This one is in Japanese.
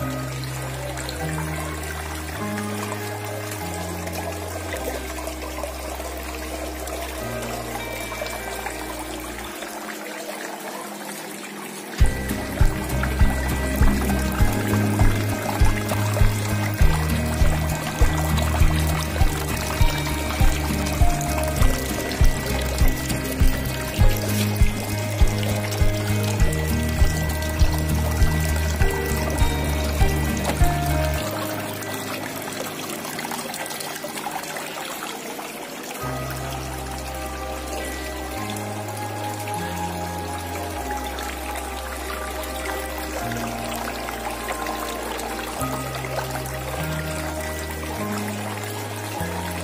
うん。Bye.